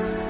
Amen.